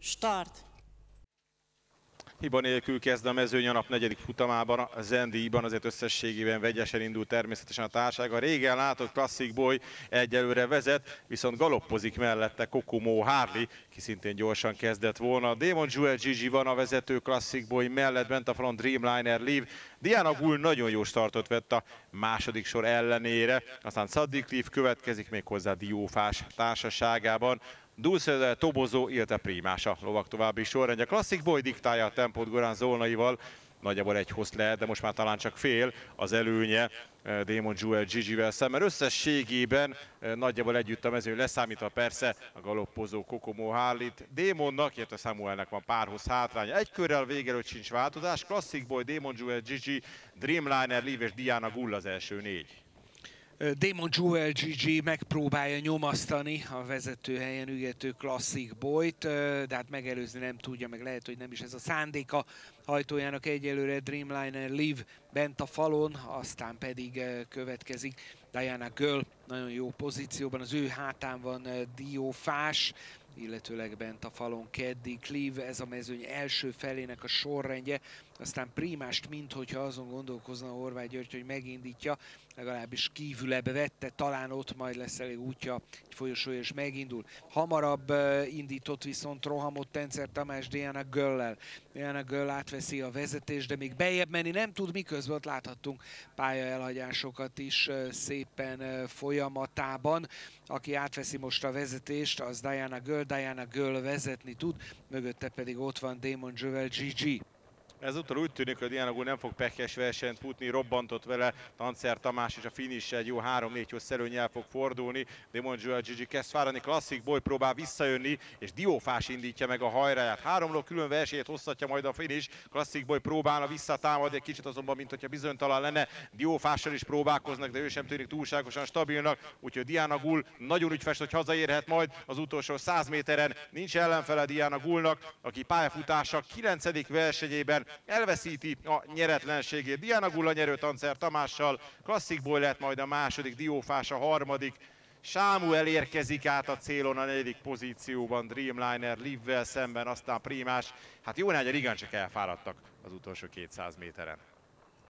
start! Hiba nélkül kezd a mezőny a nap negyedik futamában, a Zendíjban azért összességében vegyesen indult természetesen a társág. A régen látott Classic Boy egyelőre vezet, viszont galoppozik mellette Kokomo Harley, ki szintén gyorsan kezdett volna. Demon Jewel Gigi van a vezető Classic Boy mellett, bent a front Dreamliner Leave. Diana Gull nagyon jó startot vett a második sor ellenére, aztán Saddik Leaf következik még hozzá Diófás társaságában. Dulce Tobozó, illetve Primás a lovak további sorrendje. Classic Boy diktálja a tempót Gorán Zolnaival, nagyjából egy hossz lehet, de most már talán csak fél az előnye eh, Demon Jewel Gigi-vel szemben. Összességében eh, nagyjából együtt a mezőn leszámítva persze a galoppozó Kokomo Harlit. Démonnak, illetve Samuelnek van párhoz hátránya. Egy körrel végelőtt sincs változás. Classic Boy, Demon Jewel Gigi, Dreamliner, Liv és Diana Gull az első négy. Demon Jewel GG megpróbálja nyomasztani a vezető helyen ügető Classic Boyt, de hát megelőzni nem tudja, meg lehet, hogy nem is ez a szándéka hajtójának egyelőre. Dreamliner Live bent a falon, aztán pedig következik Diana Girl, nagyon jó pozícióban, az ő hátán van Dio Fás, illetőleg bent a falon Keddi Cleave, ez a mezőny első felének a sorrendje, aztán Primást, minthogyha azon gondolkozna Horváth György, hogy megindítja, legalábbis kívülebb vette, talán ott majd lesz elég útja, egy folyosó és megindul. Hamarabb indított viszont rohamot Tencer Tamás Diana Göllel. Diana Göll átveszi a vezetést, de még bejebb menni nem tud, miközben ott láthattunk pályaelhagyásokat is szépen folyamatában. Aki átveszi most a vezetést, az Diana Göll, Diana Göll vezetni tud, mögötte pedig ott van Damon Jovel GG. Ezúttal úgy tűnik, hogy Diana Gull nem fog pekes versenyt futni, robbantott vele Tancer Tamás, és a finish egy jó 3-4 hossz előnyel fog fordulni. Demon Joel Gigi kezd fáradni, klasszik boy próbál visszajönni, és Diófás indítja meg a hajráját. Háromló külön versenyét hozhatja majd a finish, klasszik boy próbálna visszatámadni, egy kicsit azonban, mint hogyha bizonytalan lenne. Diófással is próbálkoznak, de ő sem tűnik túlságosan stabilnak, úgyhogy Diana Gull nagyon úgy fest, hogy hazaérhet majd az utolsó 100 méteren. Nincs ellenfele Diana Gullnak, aki pályafutása 9. versenyében elveszíti a nyeretlenségét. Diana Gulla nyerő Tancer Tamással, klasszikból lett majd a második, Diófás a harmadik, Sámu elérkezik át a célon a negyedik pozícióban, Dreamliner Live-vel szemben, aztán Primás. Hát jó negyed, igen csak elfáradtak az utolsó 200 méteren.